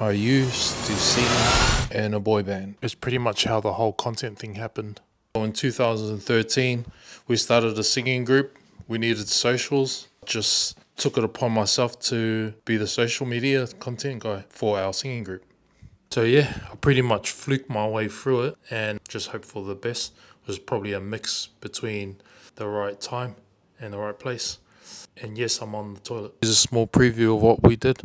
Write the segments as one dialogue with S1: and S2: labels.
S1: I used to sing in a boy band. It's pretty much how the whole content thing happened. In 2013, we started a singing group. We needed socials. Just took it upon myself to be the social media content guy for our singing group. So yeah, I pretty much fluked my way through it and just hope for the best. It was probably a mix between the right time and the right place. And yes, I'm on the toilet. Here's a small preview of what we did.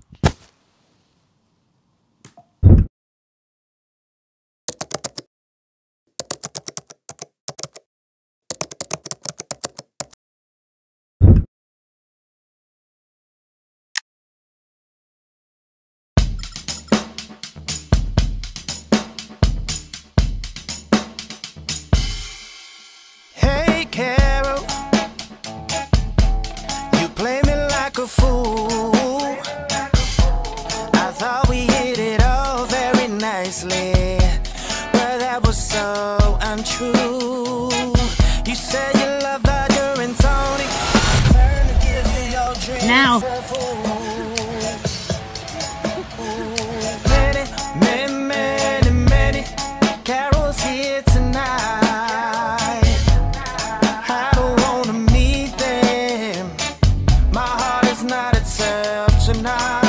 S2: A fool. I thought we hit it all very nicely, but that was so untrue. You said you love Roger and Tony. Turn to give you your dreams
S3: Now.
S2: tonight.